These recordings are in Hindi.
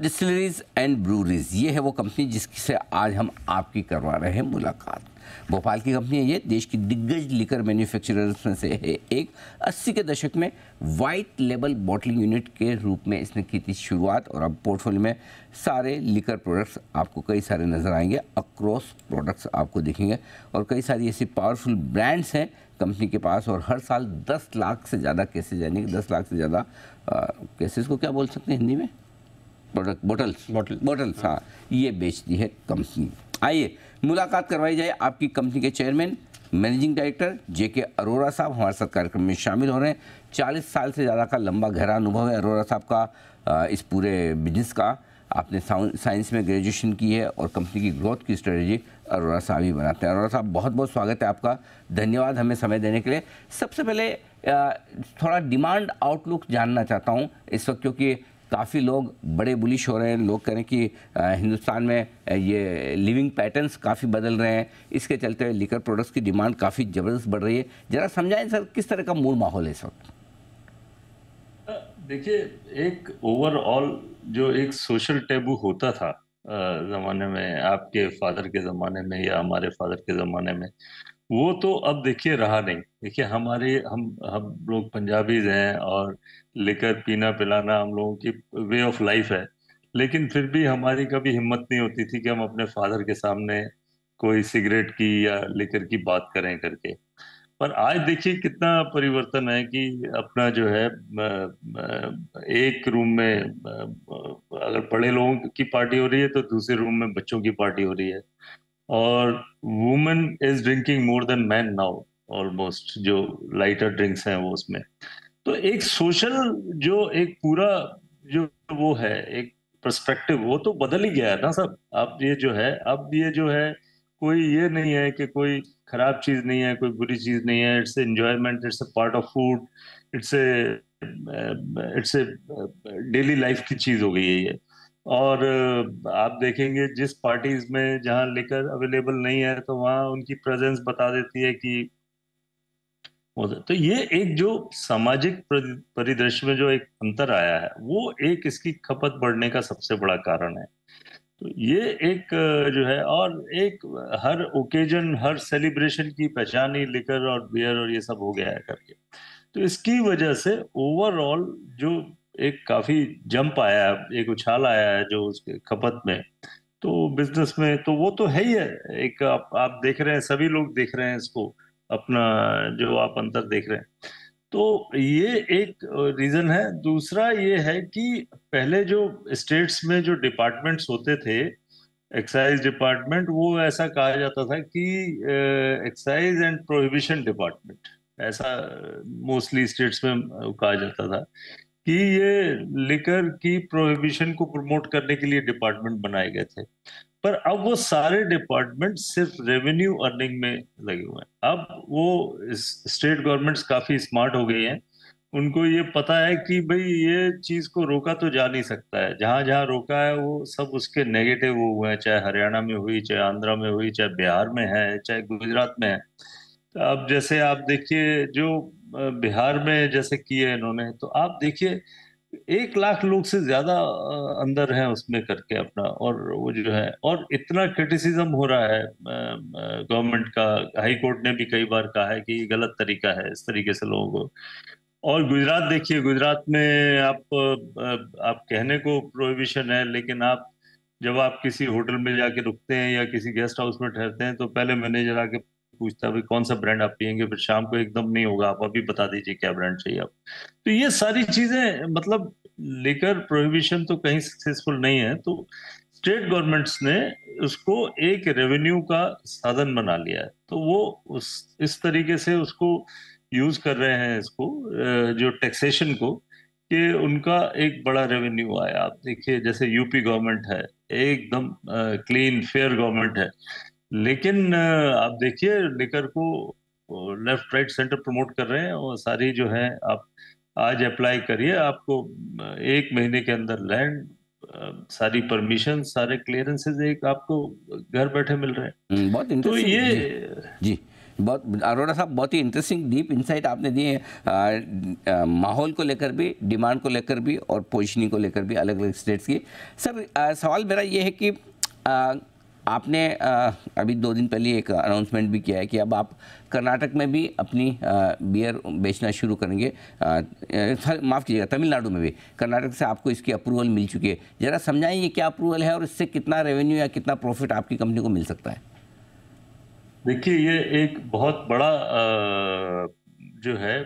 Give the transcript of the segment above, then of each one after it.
डिस्टिलरीज एंड ब्रूरीज, ये है वो कंपनी जिससे आज हम आपकी करवा रहे हैं मुलाकात। भोपाल की कंपनी है ये, देश की दिग्गज लिकर मैन्युफैक्चरर्स में से है एक। 80 के दशक में वाइट लेबल बॉटलिंग यूनिट के रूप में इसने की थी शुरुआत और अब पोर्टफोलियो में सारे लिकर प्रोडक्ट्स आपको कई सारे नज़र आएँगे अक्रॉस प्रोडक्ट्स आपको दिखेंगे और कई सारी ऐसी पावरफुल ब्रांड्स हैं कंपनी के पास और हर साल 10 लाख से ज़्यादा केसेज यानी कि 10 लाख से ज़्यादा केसेस को क्या बोल सकते हैं हिंदी में? प्रोडक्ट बोटल्स बॉटल बोटल्स हाँ. ये बेचती है कंपनी आइए मुलाकात करवाई जाए आपकी कंपनी के चेयरमैन मैनेजिंग डायरेक्टर जे के अरोरा साहब हमारे साथ कार्यक्रम में शामिल हो रहे हैं. चालीस साल से ज़्यादा का लंबा गहरा अनुभव है अरोरा साहब का इस पूरे बिज़नेस का. आपने साइंस में ग्रेजुएशन की है और कंपनी की ग्रोथ की स्ट्रेटजी अरोरा साहब ही बनाते हैं. अरोरा साहब बहुत बहुत स्वागत है आपका. धन्यवाद हमें समय देने के लिए. सबसे पहले थोड़ा डिमांड आउटलुक जानना चाहता हूँ इस वक्त क्योंकि काफ़ी लोग बड़े बुलिश हो रहे हैं। लोग कह रहे हैं कि हिंदुस्तान में ये लिविंग पैटर्न्स काफ़ी बदल रहे हैं। इसके चलते लिकर प्रोडक्ट्स की डिमांड काफ़ी ज़बरदस्त बढ़ रही है। ज़रा समझाएँ सर, किस तरह का मूल माहौल है इस वक्त? देखिए, एक ओवरऑल जो एक सोशल टेबू होता था ज़माने में, आपके फादर के ज़माने में या हमारे फादर के ज़माने में वो तो अब देखिए रहा नहीं। देखिए, हमारे हम हम लोग पंजाबीज हैं और लेकर पीना पिलाना हम लोगों की वे ऑफ़ लाइफ है। लेकिन फिर भी हमारी कभी हिम्मत नहीं होती थी कि हम अपने फादर के सामने कोई सिगरेट की या लेकर की बात करें करके। पर आज देखिए कितना परिवर्तन है कि अपना जो है एक रूम में अगर बड़े लोगों की पार्टी हो रही है तो दूसरे रूम में बच्चों की पार्टी हो रही है। और women is drinking more than man now almost जो लाइटर ड्रिंक्स हैं वो उसमें। तो एक सोशल जो एक पूरा जो वो है, एक परस्पेक्टिव वो तो बदल ही गया है ना सब। अब ये जो है, अब ये जो है, कोई ये नहीं है कि कोई खराब चीज़ नहीं है, कोई बुरी चीज़ नहीं है। It's enjoyment it's a part of food it's a it's a daily life की चीज़ हो गई है ये। और आप देखेंगे जिस पार्टीज़ में जहाँ लेकर अवेलेबल नहीं है तो वहाँ उनकी प्रेजेंस बता देती है कि तो ये एक जो सामाजिक परिदृश्य में जो एक अंतर आया है, वो एक इसकी खपत बढ़ने का सबसे बड़ा कारण है। तो ये एक जो है और एक हर ओकेजन हर सेलिब्रेशन की पहचान ही लेकर और बियर और ये सब हो गया है करके। तो इसकी वजह से ओवरऑल जो एक काफ़ी जंप आया है, एक उछाल आया है जो उसके खपत में। तो बिज़नेस में तो वो तो है ही है। एक आप आप देख रहे हैं, सभी लोग देख रहे हैं इसको, अपना जो आप अंतर देख रहे हैं। तो ये एक रीजन है। दूसरा ये है कि पहले जो स्टेट्स में जो डिपार्टमेंट्स होते थे एक्साइज डिपार्टमेंट वो ऐसा कहा जाता था कि एक्साइज एंड प्रोहिबिशन डिपार्टमेंट ऐसा मोस्टली स्टेट्स में कहा जाता था। कि ये लिकर की प्रोहिबिशन को प्रमोट करने के लिए डिपार्टमेंट बनाए गए थे। पर अब वो सारे डिपार्टमेंट सिर्फ़ रेवेन्यू अर्निंग में लगे हुए हैं। अब वो स्टेट गवर्नमेंट्स काफ़ी स्मार्ट हो गई हैं। उनको ये पता है कि भाई ये चीज़ को रोका तो जा नहीं सकता है। जहाँ जहाँ रोका है, वो सब उसके नेगेटिव हुए हैं, चाहे हरियाणा में हुई, चाहे आंध्रा में हुई, चाहे बिहार में है, चाहे गुजरात में है। अब जैसे आप देखिए, जो बिहार में जैसे किए इन्होंने तो आप देखिए, एक लाख लोग से ज़्यादा अंदर हैं उसमें करके अपना, और वो जो है, और इतना क्रिटिसिज्म हो रहा है गवर्नमेंट का हाई कोर्ट ने भी कई बार कहा है कि गलत तरीका है इस तरीके से लोगों को। और गुजरात देखिए, गुजरात में आप आप कहने को प्रोहिबिशन है, लेकिन आप जब आप किसी होटल में जाके रुकते हैं या किसी गेस्ट हाउस में ठहरते हैं तो पहले मैनेजर आके पूछता है कौन सा ब्रांड आप पियेंगे? फिर शाम को एकदम नहीं होगा, आप अभी बता दीजिए क्या ब्रांड चाहिए आप। तो ये सारी चीज़ें मतलब लेकर प्रोहिबिशन तो कहीं सक्सेसफुल नहीं है तो स्टेट गवर्नमेंट्स ने उसको एक रेवेन्यू का साधन बना लिया है। तो वो उस, इस तरीके से उसको यूज़ कर रहे हैं इसको जो टैक्सेशन को, कि उनका एक बड़ा रेवेन्यू आया। आप देखिए, जैसे यूपी गवर्नमेंट है, एकदम क्लीन फेयर गवर्नमेंट है। लेकिन आप देखिए लिकर को लेफ़्ट राइट सेंटर प्रमोट कर रहे हैं और सारी जो है आप आज अप्लाई करिए। आपको एक महीने के अंदर लैंड सारी परमिशन सारे क्लियरेंसेज एक आपको घर बैठे मिल रहे हैं। बहुत तो ये जी। बहुत अरोड़ा साहब बहुत ही इंटरेस्टिंग डीप इंसाइट आपने दिए माहौल को लेकर भी डिमांड को लेकर भी और पोजिशनिंग को लेकर भी अलग अलग स्टेट्स की। सर आ, सवाल मेरा ये है कि आ, आपने अभी दो दिन पहले एक अनाउंसमेंट भी किया है कि अब आप कर्नाटक में भी अपनी बियर बेचना शुरू करेंगे। माफ़ कीजिएगा, तमिलनाडु में भी। कर्नाटक से आपको इसकी अप्रूवल मिल चुकी है। ज़रा समझाएँ ये क्या अप्रूवल है और इससे कितना रेवेन्यू या कितना प्रॉफिट आपकी कंपनी को मिल सकता है? देखिए, ये एक बहुत बड़ा जो है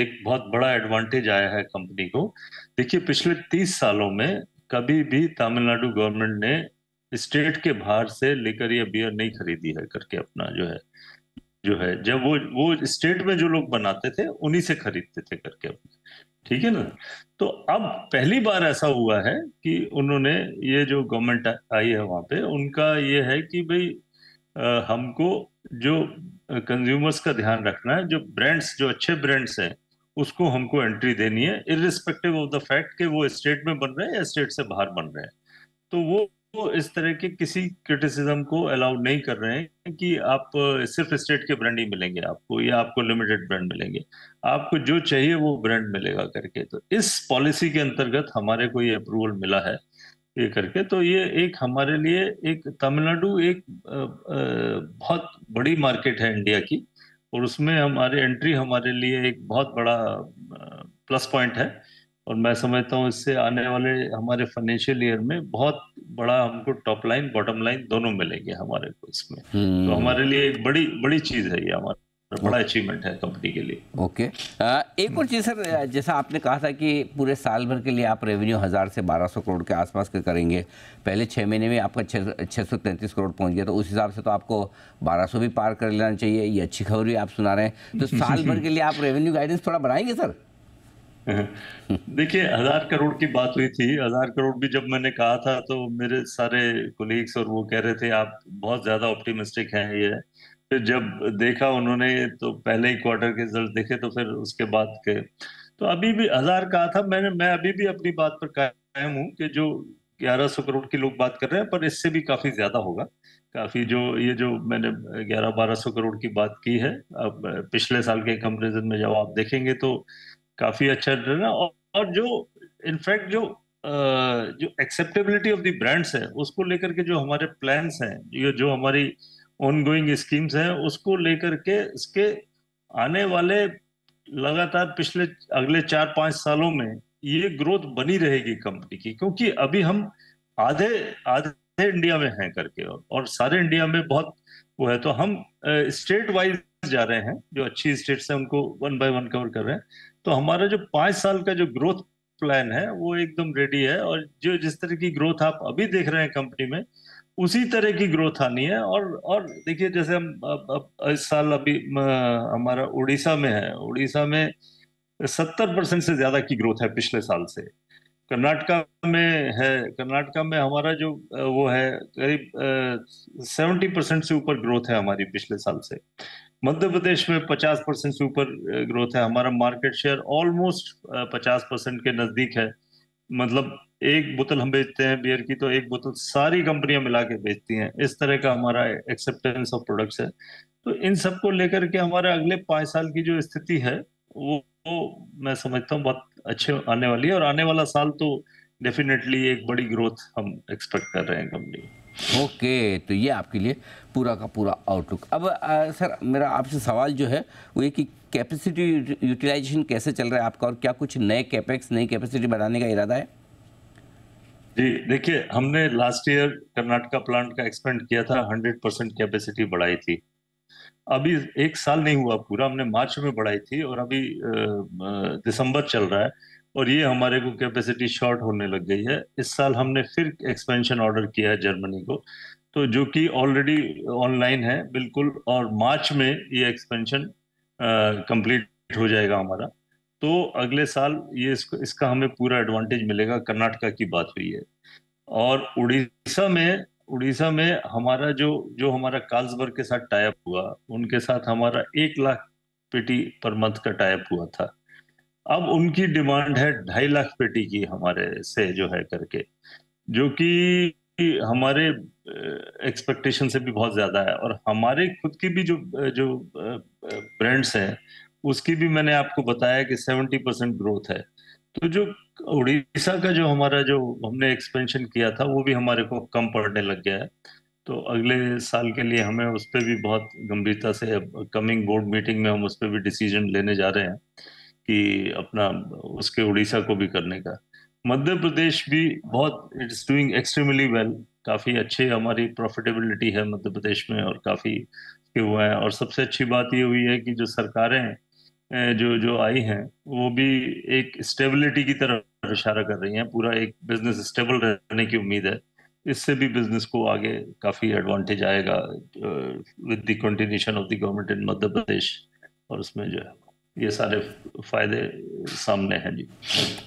एक बहुत बड़ा एडवांटेज आया है कंपनी को। देखिए, पिछले तीस सालों में कभी भी तमिलनाडु गवर्नमेंट ने स्टेट के बाहर से लेकर ये बियर नहीं खरीदी है करके अपना जो है जो है, जब वो वो स्टेट में जो लोग बनाते थे, उन्हीं से खरीदते थे करके अपने। ठीक है ना? तो अब पहली बार ऐसा हुआ है कि उन्होंने ये जो गवर्नमेंट आई है वहाँ पे, उनका ये है कि भाई हमको जो कंज्यूमर्स का ध्यान रखना है, जो ब्रांड्स जो अच्छे ब्रांड्स हैं, उसको हमको एंट्री देनी है इरिस्पेक्टिव ऑफ़ द फैक्ट कि वो स्टेट में बन रहे हैं या स्टेट से बाहर बन रहे हैं। तो वो वो इस तरह के किसी क्रिटिसिज्म को अलाउ नहीं कर रहे हैं कि आप सिर्फ़ स्टेट के ब्रांड ही मिलेंगे आपको, या आपको लिमिटेड ब्रांड मिलेंगे। आपको जो चाहिए वो ब्रांड मिलेगा करके। तो इस पॉलिसी के अंतर्गत हमारे को ये अप्रूवल मिला है, ये करके। तो ये एक हमारे लिए एक तमिलनाडु एक बहुत बड़ी मार्केट है इंडिया की, और उसमें हमारे एंट्री हमारे लिए एक बहुत बड़ा प्लस पॉइंट है। और मैं समझता हूँ इससे आने वाले हमारे फाइनेंशियल ईयर में बहुत बड़ा हमको टॉप लाइन बॉटम लाइन दोनों मिलेंगे हमारे को इसमें। तो हमारे लिए एक बड़ी बड़ी चीज़ है ये हमारे बड़ा अचीवमेंट है कंपनी के लिए। ओके। okay. एक और चीज़ सर जैसा आपने कहा था कि पूरे साल भर के लिए आप रेवेन्यू हज़ार से बारह सौ करोड़ के आसपास के करेंगे। पहले छः महीने में आपका छः छः सौ तैंतीस करोड़ पहुँच गया तो उस हिसाब से तो आपको बारह सौ भी पार कर लेना चाहिए। ये अच्छी खबर भी आप सुना रहे हैं। तो साल भर के लिए आप रेवेन्यू गाइडेंस थोड़ा बढ़ाएँगे सर? देखिए, हज़ार करोड़ की बात हुई थी। हज़ार करोड़ भी जब मैंने कहा था तो मेरे सारे कोलीग्स और वो कह रहे थे, आप बहुत ज़्यादा ऑप्टिमिस्टिक हैं ये। फिर जब देखा उन्होंने तो पहले ही क्वार्टर के रिज़ल्ट देखे तो फिर उसके बाद के। तो अभी भी हज़ार कहा था, मैंने, मैं अभी भी अपनी बात पर कायम हूँ कि जो ग्यारह सौ करोड़ की लोग बात कर रहे हैं, पर इससे भी काफ़ी ज़्यादा होगा। काफ़ी जो, ये जो मैंने ग्यारह बारह सौ करोड़ की बात की है, अब पिछले साल के कंपेरिजन में जब आप देखेंगे तो काफ़ी अच्छा रहा और, और जो इनफैक्ट जो जो एक्सेप्टेबिलिटी ऑफ़ द ब्रांड्स है उसको लेकर के जो हमारे प्लान्स हैं ये जो हमारी ऑनगोइंग स्कीम्स हैं उसको लेकर के इसके आने वाले लगातार पिछले अगले चार पाँच सालों में ये ग्रोथ बनी रहेगी कंपनी की क्योंकि अभी हम आधे आधे इंडिया में हैं करके और, और सारे इंडिया में बहुत वो है तो हम स्टेट वाइज जा रहे हैं जो अच्छी स्टेट्स हैं उनको वन बाय वन कवर कर रहे हैं तो हमारा जो पाँच साल का जो ग्रोथ प्लान है वो एकदम रेडी है और जो जिस तरह की ग्रोथ आप अभी देख रहे हैं कंपनी में उसी तरह की ग्रोथ आनी है और और देखिए जैसे हम अब, अब इस साल अभी हमारा उड़ीसा में है उड़ीसा में सत्तर परसेंट से ज़्यादा की ग्रोथ है पिछले साल से। कर्नाटका में है कर्नाटका में हमारा जो वो है करीब सेवेंटी परसेंट से ऊपर ग्रोथ है हमारी पिछले साल से। मध्य प्रदेश में पचास परसेंट से ऊपर ग्रोथ है। हमारा मार्केट शेयर ऑलमोस्ट पचास परसेंट के नज़दीक है। मतलब एक बोतल हम बेचते हैं बियर की तो एक बोतल सारी कंपनियाँ मिला के बेचती हैं। इस तरह का हमारा एक्सेप्टेंस ऑफ़ प्रोडक्ट्स है। तो इन सबको लेकर के हमारे अगले पाँच साल की जो स्थिति है वो, वो मैं समझता हूँ बहुत अच्छे आने वाली है। और आने वाला साल तो डेफिनेटली एक बड़ी ग्रोथ हम एक्सपेक्ट कर रहे हैं कंपनी ओके तो ये आपके लिए पूरा का पूरा आउटलुक अब आ, सर मेरा आपसे सवाल जो है वो ये कि कैपेसिटी यूटिलाइजेशन कैसे चल रहा है आपका और क्या कुछ नए कैपेक्स नई कैपेसिटी बढ़ाने का इरादा है? जी देखिए हमने लास्ट ईयर कर्नाटका प्लांट का एक्सपेंड किया था हंड्रेड परसेंट कैपेसिटी बढ़ाई थी। अभी एक साल नहीं हुआ पूरा हमने मार्च में बढ़ाई थी और अभी दिसंबर चल रहा है। और ये हमारे को कैपेसिटी शॉर्ट होने लग गई है। इस साल हमने फिर एक्सपेंशन ऑर्डर किया है जर्मनी को। तो जो कि ऑलरेडी ऑनलाइन है, बिल्कुल, और मार्च में ये एक्सपेंशन कंप्लीट हो जाएगा हमारा। तो अगले साल ये इसको, इसका हमें पूरा एडवांटेज मिलेगा, कर्नाटका की बात हुई है। और उड़ीसा में उड़ीसा में हमारा जो जो हमारा काल्सबर्ग के साथ टाइप हुआ, उनके साथ हमारा एक लाख पेटी पर मंथ का टाइप हुआ था। अब उनकी डिमांड है ढाई लाख पेटी की हमारे से जो है करके, जो कि हमारे एक्सपेक्टेशन से भी बहुत ज़्यादा है। और हमारे खुद की भी जो जो ब्रांड्स हैं, उसकी भी मैंने आपको बताया कि 70 परसेंट ग्रोथ है। तो जो उड़ीसा का जो हमारा जो हमने एक्सपेंशन किया था, वो भी हमारे को कम पड़ने लग गया है। तो अगले साल के लिए हमें उस पर भी बहुत गंभीरता से कमिंग बोर्ड मीटिंग में हम उस पर भी डिसीज़न लेने जा रहे हैं। कि अपना उसके उड़ीसा को भी करने का। मध्य प्रदेश भी बहुत इट्स डूइंग एक्सट्रीमली वेल काफ़ी अच्छे हमारी प्रॉफिटेबिलिटी है मध्य प्रदेश में और काफ़ी के हुए हैं। और सबसे अच्छी बात ये हुई है कि जो सरकारें जो जो आई हैं, वो भी एक स्टेबिलिटी की तरफ़ इशारा कर रही हैं। पूरा एक बिज़नेस स्टेबल रहने की उम्मीद है। इससे भी बिज़नेस को आगे काफ़ी एडवांटेज आएगा with the continuation of the government in Madhya Pradesh और उसमें जो है। ये सारे फ़ायदे सामने हैं जी।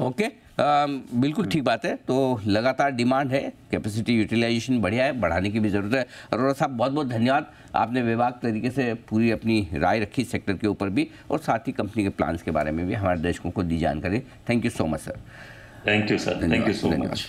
ओके आ, बिल्कुल ठीक बात है। तो लगातार डिमांड है कैपेसिटी यूटिलाइजेशन बढ़िया है बढ़ाने की भी ज़रूरत है। अरोड़ा साहब बहुत बहुत धन्यवाद। आपने विभाग तरीके से पूरी अपनी राय रखी सेक्टर के ऊपर भी और साथ ही कंपनी के प्लान्स के बारे में भी हमारे दर्शकों को दी जानकारी। Thank you so much sir. Thank you sir thank you so much